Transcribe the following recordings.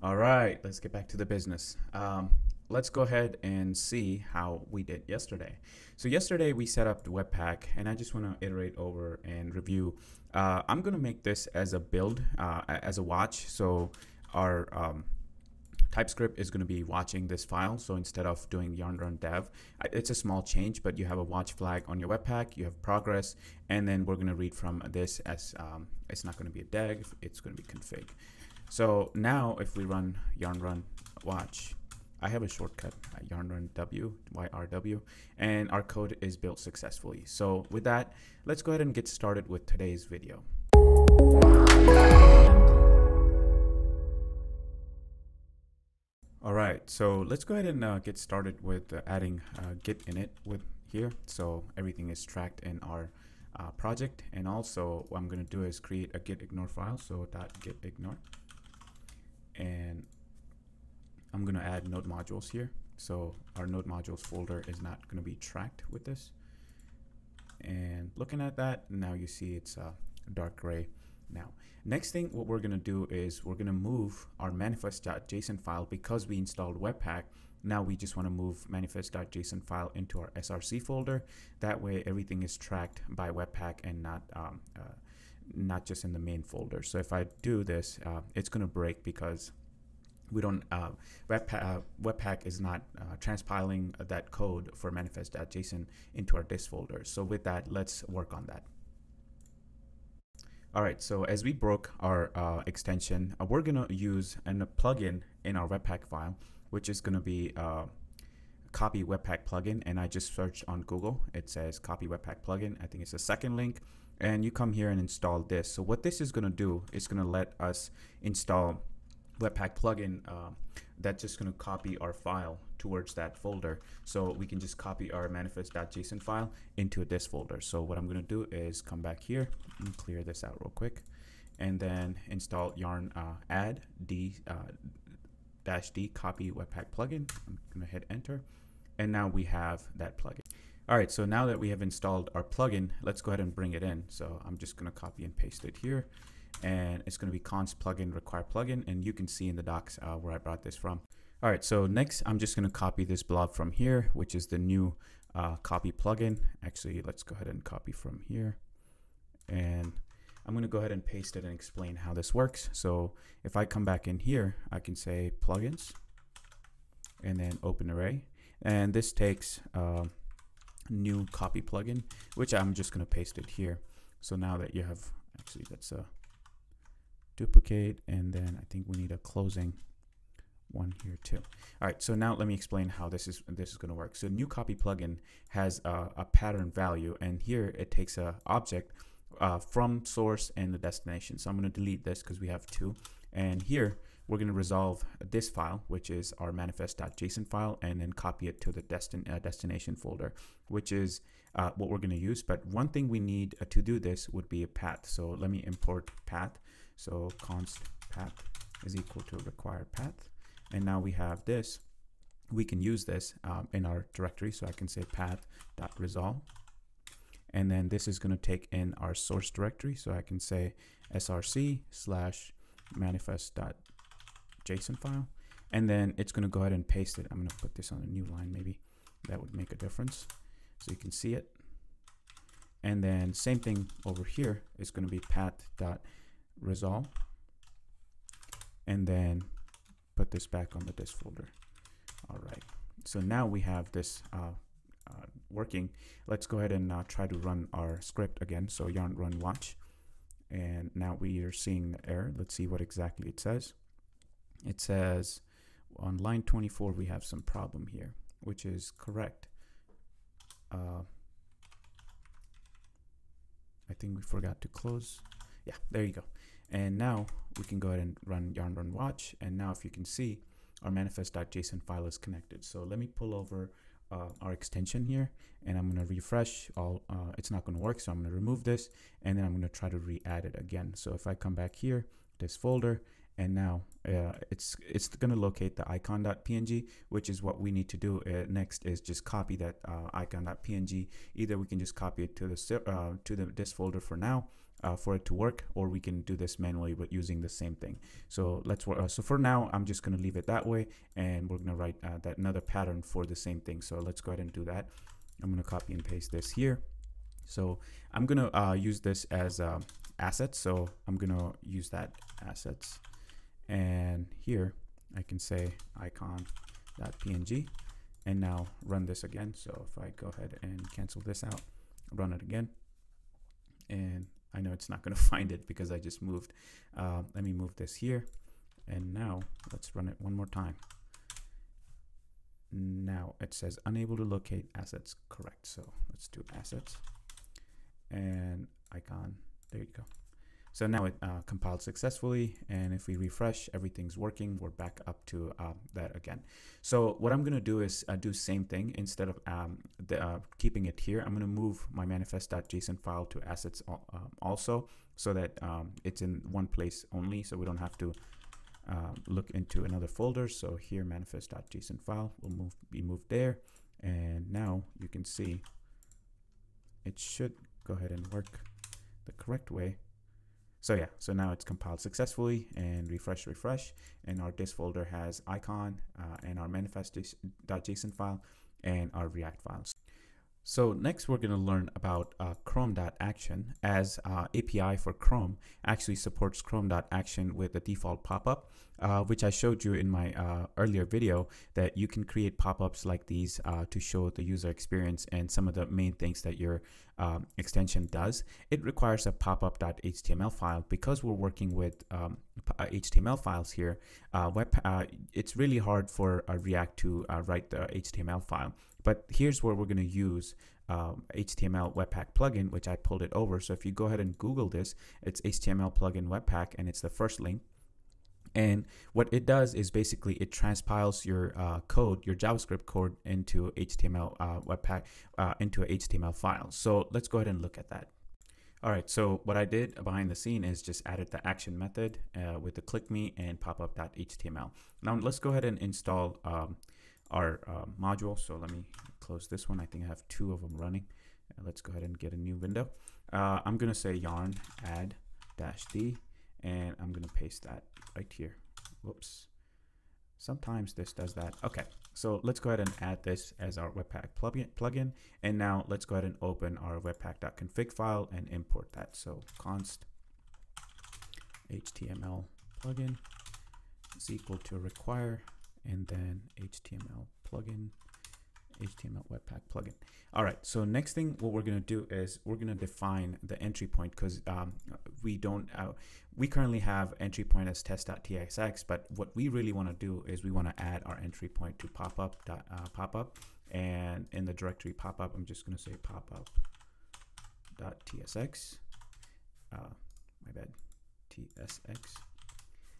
All right, let's get back to the business. Um, let's go ahead and see how we did yesterday. So yesterday we set up the Webpack, and I just want to iterate over and review. Uh, I'm going to make this as a build, uh, as a watch. So our um, TypeScript is going to be watching this file. So instead of doing yarn run dev, it's a small change, but you have a watch flag on your Webpack, you have progress, and then we're going to read from this as um, it's not going to be a deg, it's going to be config. So now if we run yarn run watch, I have a shortcut yarn run w yrw and our code is built successfully. So with that, let's go ahead and get started with today's video. All right, so let's go ahead and uh, get started with uh, adding uh, git init with here. So everything is tracked in our uh, project. And also what I'm going to do is create a git ignore file. So dot git ignore and I'm going to add node modules here. So our node modules folder is not going to be tracked with this. And looking at that, now you see it's a dark gray now. Next thing, what we're going to do is we're going to move our manifest.json file because we installed Webpack. Now we just want to move manifest.json file into our SRC folder. That way everything is tracked by Webpack and not um, uh, not just in the main folder. So if I do this, uh, it's going to break because we don't uh, Webpack, uh, Webpack is not uh, transpiling that code for manifest.json into our dist folder. So with that, let's work on that. All right, so as we broke our uh, extension, uh, we're gonna use a plugin in our Webpack file, which is gonna be uh, copy Webpack plugin. And I just searched on Google. It says copy Webpack plugin. I think it's the second link and you come here and install this. So what this is going to do is going to let us install Webpack plugin uh, that's just going to copy our file towards that folder. So we can just copy our manifest.json file into this folder. So what I'm going to do is come back here and clear this out real quick and then install yarn uh, add d uh, dash d copy webpack plugin. I'm going to hit enter and now we have that plugin. All right, so now that we have installed our plugin, let's go ahead and bring it in. So I'm just gonna copy and paste it here. And it's gonna be const plugin require plugin. And you can see in the docs uh, where I brought this from. All right, so next I'm just gonna copy this blob from here, which is the new uh, copy plugin. Actually, let's go ahead and copy from here. And I'm gonna go ahead and paste it and explain how this works. So if I come back in here, I can say plugins and then open array. And this takes uh, new copy plugin, which I'm just going to paste it here. So now that you have, actually that's a duplicate, and then I think we need a closing one here too. All right, so now let me explain how this is this is going to work. So new copy plugin has a, a, pattern value, and here it takes a object uh, from source and the destination. So I'm going to delete this because we have two, and here we're going to resolve this file, which is our manifest.json file, and then copy it to the destin uh, destination folder, which is uh, what we're going to use. But one thing we need uh, to do this would be a path. So let me import path. So const path is equal to required path. And now we have this. We can use this um, in our directory. So I can say path.resolve. And then this is going to take in our source directory. So I can say src slash manifest.json JSON file. And then it's going to go ahead and paste it. I'm going to put this on a new line maybe. That would make a difference. So you can see it. And then same thing over here is going to be path.resolve. And then put this back on the dist folder. All right. So now we have this uh, uh, working. Let's go ahead and uh, try to run our script again. So yarn run watch. And now we are seeing the error. Let's see what exactly it says it says on line 24 we have some problem here which is correct. Uh, I think we forgot to close. Yeah there you go. And now we can go ahead and run yarn run watch. And now if you can see our manifest.json file is connected. So let me pull over uh, our extension here and I'm going to refresh all uh, it's not going to work so I'm going to remove this and then I'm going to try to re-add it again. So if I come back here this folder and now uh, it's it's going to locate the icon.png which is what we need to do uh, next is just copy that uh, icon.png either we can just copy it to the uh, to the this folder for now uh, for it to work or we can do this manually but using the same thing. So let's work uh, so for now I'm just gonna leave it that way and we're gonna write that another pattern for the same thing. So let's go ahead and do that. I'm gonna copy and paste this here. So I'm gonna use this as assets. So I'm gonna use that assets and here I can say icon.png and now run this again. So if I go ahead and cancel this out run it again. And I know it's not going to find it because I just moved uh, let me move this here. And now let's run it one more time. Now it says unable to locate assets. Correct. So let's do assets. And icon there you go so now it uh, compiled successfully. And if we refresh, everything's working. We're back up to uh, that again. So what I'm going to do is uh, do same thing. Instead of um, the, uh, keeping it here, I'm going to move my manifest.json file to assets um, also so that um, it's in one place only. So we don't have to uh, look into another folder. So here manifest.json file will move be moved there. And now you can see it should go ahead and work the correct way so yeah, so now it's compiled successfully and refresh, refresh. And our dist folder has icon uh, and our manifest.json file and our React files. So next we're going to learn about uh, Chrome.action as uh, API for Chrome actually supports Chrome.action with the default pop-up, uh, which I showed you in my uh, earlier video that you can create pop-ups like these uh, to show the user experience and some of the main things that your um, extension does. It requires a pop-up.html file because we're working with um, HTML uh, files here. web, it's really hard for React to write the HTML file. But here's where we're going to use um, HTML Webpack plugin, which I pulled it over. So if you go ahead and Google this, it's HTML plugin Webpack, and it's the first link. And what it does is basically it transpiles your uh, code, your JavaScript code, into HTML uh, Webpack uh, into a HTML file. So let's go ahead and look at that. All right, so what I did behind the scene is just added the action method uh, with the click me and popup.html. Now let's go ahead and install um, our uh, module. So let me close this one. I think I have two of them running. Uh, let's go ahead and get a new window. Uh, I'm going to say yarn add dash d and I'm going to paste that right here. Whoops. Sometimes this does that. Okay, so let's go ahead and add this as our Webpack plugin. plugin. And now let's go ahead and open our webpack.config file and import that. So const HTML plugin is equal to require and then HTML plugin, HTML Webpack plugin. All right, so next thing what we're gonna do is we're gonna define the entry point because um, we don't, uh, we currently have entry point as test.tsx, but what we really wanna do is we wanna add our entry point to popup, uh, popup, and in the directory popup, I'm just gonna say popup.tsx, uh, my bad, tsx.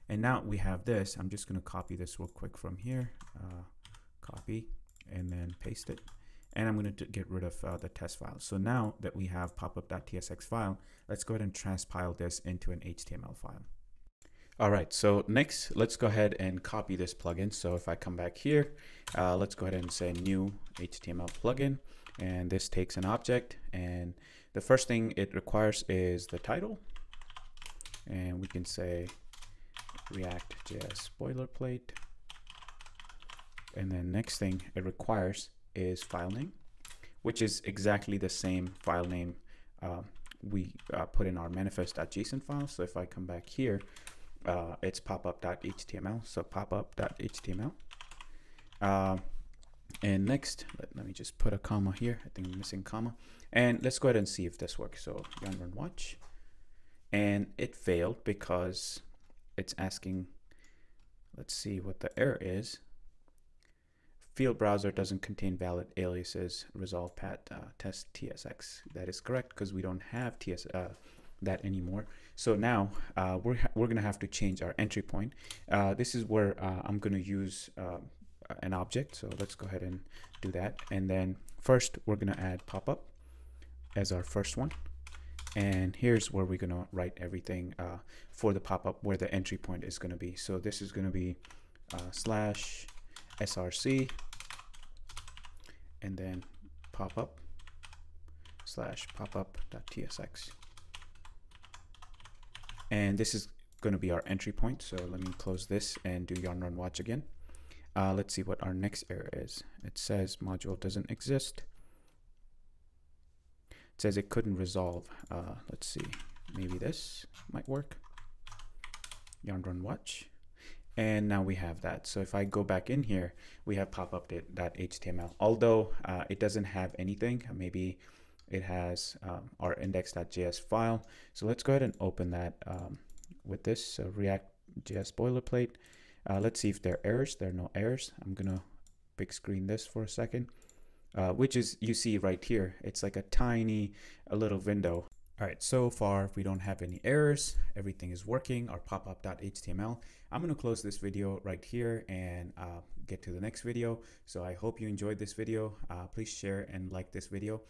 And now we have this. I'm just going to copy this real quick from here. Uh, copy and then paste it. And I'm going to get rid of uh, the test file. So now that we have popup.tsx file, let's go ahead and transpile this into an HTML file. All right, so next, let's go ahead and copy this plugin. So if I come back here, uh, let's go ahead and say new HTML plugin. And this takes an object. And the first thing it requires is the title. And we can say React.js boilerplate. And then next thing it requires is file name, which is exactly the same file name uh, we uh, put in our manifest.json file. So if I come back here, uh, it's popup.html. So popup.html. Uh, and next, let, let, me just put a comma here. I think I'm missing comma. And let's go ahead and see if this works. So run run watch. And it failed because it's asking, let's see what the error is. Field browser doesn't contain valid aliases, resolve pat uh, test TSX. That is correct because we don't have TS uh, that anymore. So now uh, we're, we're gonna have to change our entry point. Uh, this is where uh, I'm gonna use uh, an object. So let's go ahead and do that. And then first we're gonna add pop-up as our first one. And here's where we're gonna write everything uh, for the pop-up where the entry point is gonna be. So this is gonna be uh, slash src and then pop-up slash pop-up.tsx and this is going to be our entry point so let me close this and do yarn run watch again. Uh, let's see what our next error is. It says module doesn't exist it says it couldn't resolve uh, let's see maybe this might work. Yarn run watch. And now we have that. So if I go back in here we have pop-up.html although uh, it doesn't have anything maybe it has um, our index.js file. So let's go ahead and open that um, with this uh, React.js boilerplate. Uh, let's see if there are errors. There are no errors. I'm gonna big screen this for a second uh, which is you see right here it's like a tiny a little window all right, so far we don't have any errors. Everything is working, our popup.html. I'm gonna close this video right here and uh, get to the next video. So I hope you enjoyed this video. Uh, please share and like this video.